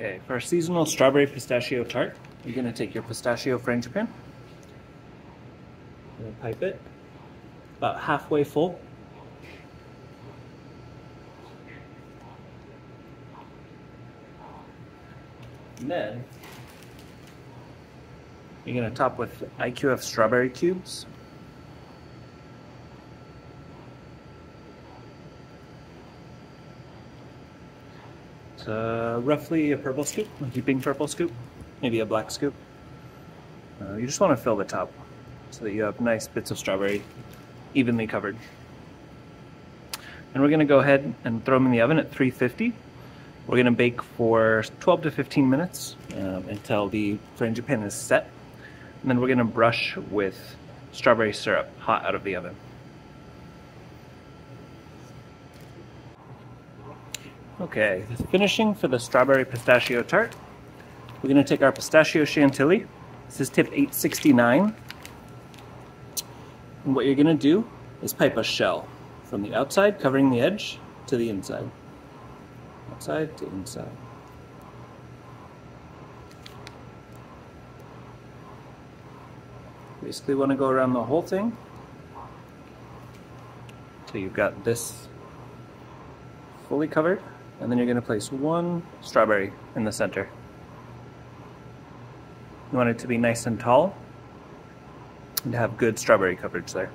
Okay, for our seasonal strawberry pistachio tart, you're gonna take your pistachio frangipane, and pipe it about halfway full. And then you're gonna top with IQF strawberry cubes. It's uh, roughly a purple scoop, a heaping purple scoop, maybe a black scoop. Uh, you just want to fill the top so that you have nice bits of strawberry evenly covered. And we're going to go ahead and throw them in the oven at 350. We're going to bake for 12 to 15 minutes um, until the frangipane is set. And then we're going to brush with strawberry syrup hot out of the oven. Okay, finishing for the strawberry pistachio tart. We're gonna take our pistachio chantilly. This is tip 869. And what you're gonna do is pipe a shell from the outside, covering the edge, to the inside. Outside to inside. Basically wanna go around the whole thing. So you've got this fully covered. And then you're gonna place one strawberry in the center. You want it to be nice and tall and to have good strawberry coverage there.